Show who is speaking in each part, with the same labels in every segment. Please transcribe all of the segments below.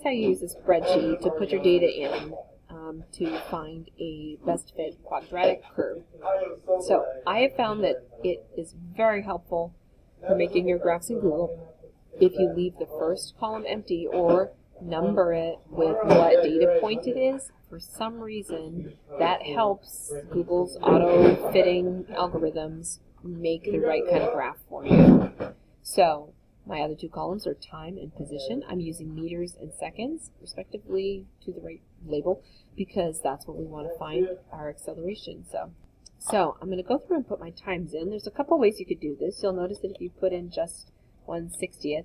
Speaker 1: here's how you use a spreadsheet to put your data in um, to find a best fit quadratic curve. So I have found that it is very helpful for making your graphs in Google if you leave the first column empty or number it with what data point it is. For some reason, that helps Google's auto-fitting algorithms make the right kind of graph for you. So my other two columns are time and position. I'm using meters and seconds, respectively, to the right label, because that's what we want to find our acceleration. So, so I'm going to go through and put my times in. There's a couple ways you could do this. You'll notice that if you put in just 1 60th,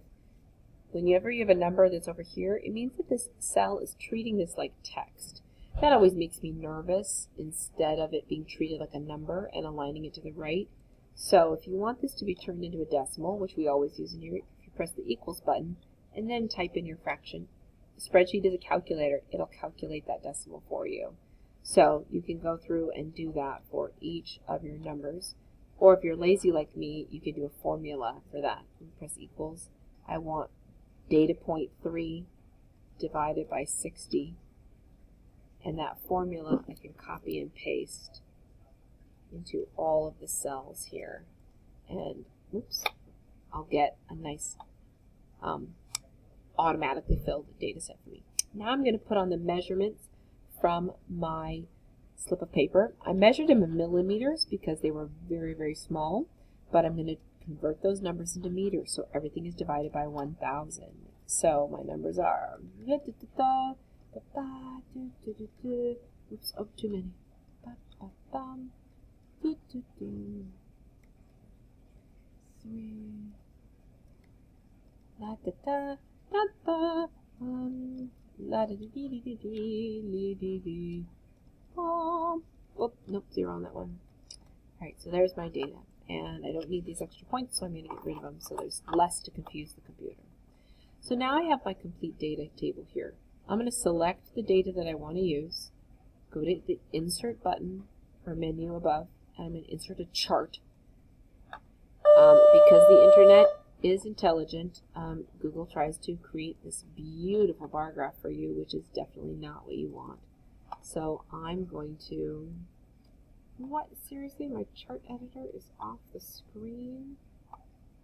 Speaker 1: whenever you have a number that's over here, it means that this cell is treating this like text. That always makes me nervous instead of it being treated like a number and aligning it to the right. So if you want this to be turned into a decimal, which we always use in here, if you press the equals button and then type in your fraction, the spreadsheet is a calculator. It'll calculate that decimal for you. So you can go through and do that for each of your numbers. Or if you're lazy like me, you can do a formula for that. You press equals. I want data point 3 divided by 60. And that formula I can copy and paste into all of the cells here. And, oops, I'll get a nice um, automatically filled data set for me. Now I'm going to put on the measurements from my slip of paper. I measured them in millimeters because they were very, very small, but I'm going to convert those numbers into meters, so everything is divided by 1,000. So my numbers are, oops, oh, too many. Three, la da da da da um la da dee dee dee dee dee dee um oh nope zero on that one. Alright so there's my data and I don't need these extra points so I'm going to get rid of them so there's less to confuse the computer. So now I have my complete data table here. I'm going to select the data that I want to use go to the insert button or menu above I'm going to insert a chart. Um, because the internet is intelligent, um, Google tries to create this beautiful bar graph for you, which is definitely not what you want. So I'm going to, what, seriously, my chart editor is off the screen?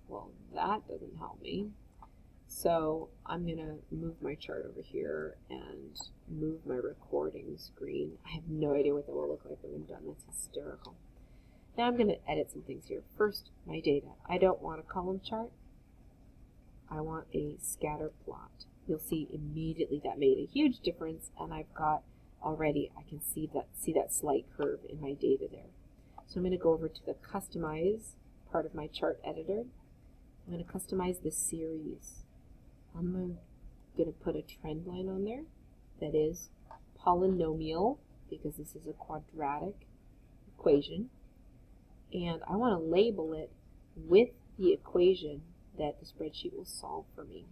Speaker 1: Well, that doesn't help me. So I'm going to move my chart over here and move my recording screen. I have no idea what that will look like when I'm done. That's hysterical. Now I'm going to edit some things here. First, my data. I don't want a column chart. I want a scatter plot. You'll see immediately that made a huge difference and I've got already, I can see that, see that slight curve in my data there. So I'm going to go over to the customize part of my chart editor. I'm going to customize the series. I'm going to put a trend line on there that is polynomial because this is a quadratic equation and I want to label it with the equation that the spreadsheet will solve for me.